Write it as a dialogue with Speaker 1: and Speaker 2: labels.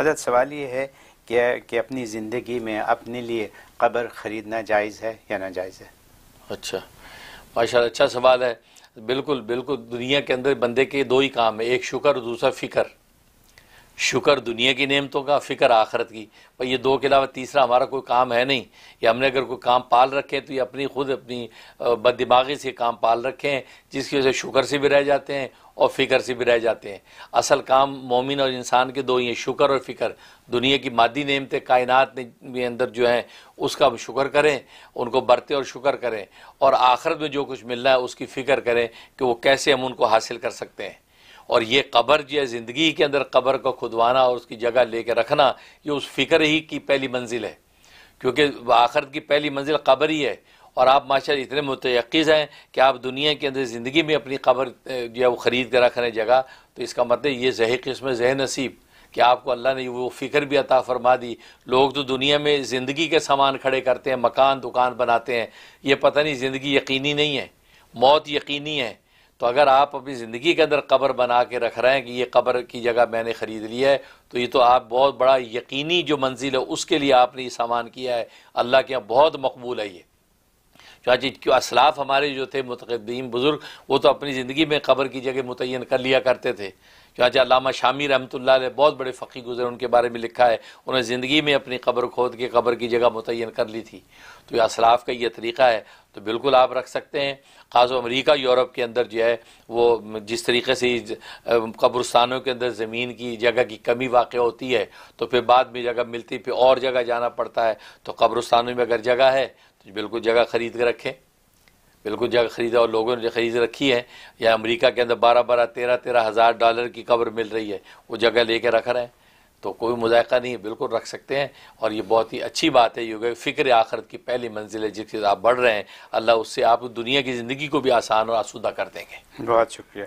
Speaker 1: हज़रत सवाल ये है कि, कि अपनी ज़िंदगी में अपने लिए कब्र ख़रीदना जायज़ है या ना जायज़ है?
Speaker 2: अच्छा। माशा अच्छा सवाल है। बिल्कुल बिल्कुल दुनिया के अंदर बंदे के दो ही काम है एक शुक्र और दूसरा फ़िक्र। शुक्र दुनिया की नेमतों का, फ़िक्र आखरत की। पर ये दो के अलावा तीसरा हमारा कोई काम है नहीं। या हमने अगर कोई काम पाल रखे तो ये अपनी खुद, अपनी बददिमागी से काम पाल रखे हैं, जिसकी वजह से शुक्र से भी रह जाते हैं और फ़िक्र से भी रह जाते हैं। असल काम मोमिन और इंसान के दो ही हैं, शुक्र और फ़िक्र। दुनिया की मादी नेमतें, कायनात के अंदर जो हैं, उसका हम शुक्र करें, उनको बरते और शुक्र करें। और आखिरत में जो कुछ मिलना है, उसकी फ़िक्र करें कि वो कैसे हम उनको हासिल कर सकते हैं। और ये कब्र जो है, ज़िंदगी के अंदर कब्र को खुदवाना और उसकी जगह लेकर रखना, ये उस फ़िक्र ही की पहली मंजिल है। क्योंकि आखिर की पहली मंजिल कब्र ही है। और आप माशा इतने मुतयक़ हैं कि आप दुनिया के अंदर ज़िंदगी में अपनी कब्र जो है, वो ख़रीद कर रख रहे जगह तो इसका मतलब ये जह किस्म, जह नसीब कि आपको अल्लाह ने वो फ़िक्र भी अता फरमा दी। लोग तो दुनिया में ज़िंदगी के सामान खड़े करते हैं, मकान, दुकान बनाते हैं। ये पता नहीं ज़िंदगी यकीनी नहीं है, मौत यकीनी है। तो अगर आप अपनी ज़िंदगी के अंदर कब्र बना के रख रहे हैं कि ये कब्र की जगह मैंने ख़रीद ली है तो ये तो आप बहुत बड़ा यकीनी जो मंजिल है, उसके लिए आपने ये सामान किया है। अल्लाह के यहाँ बहुत मकबूल है ये। चाची क्यों असलाफ हमारे जो थे मुतकदीम बुज़ुर्ग, वो तो अपनी ज़िंदगी में कब्र की जगह मुतन कर लिया करते थे। चुनाच अलामा शामी रहमत ने बहुत बड़े फ़कीर गुजरे उनके बारे में लिखा है, उन्होंने ज़िंदगी में अपनी कब्र खोद के कबर की जगह मुतन कर ली थी। तो ये असलाफ का ये तरीक़ा है तो बिल्कुल आप रख सकते हैं। ख़ास अमरीका, यूरोप के अंदर जो है, वो जिस तरीके से कब्रस्तानों के अंदर ज़मीन की जगह की कमी वाक़ होती है तो फिर बाद में जगह मिलती फिर और जगह जाना पड़ता है। तो कब्रस्तानों में अगर जगह है बिल्कुल जगह ख़रीद के रखें। बिल्कुल जगह ख़रीदा और लोगों ने जो ख़रीद रखी है, या अमेरिका के अंदर बारह बारह तेरह तेरह हज़ार डॉलर की कब्र मिल रही है। वो जगह लेके रख रहे हैं। तो कोई मुजायका नहीं है, बिल्कुल रख सकते हैं। और ये बहुत ही अच्छी बात है योग फ़िक्र आखरत की पहली मंजिल है, जिससे आप बढ़ रहे हैं। अल्लाह उससे आप दुनिया की ज़िंदगी को भी आसान और आसूदा कर देंगे।
Speaker 1: बहुत शुक्रिया।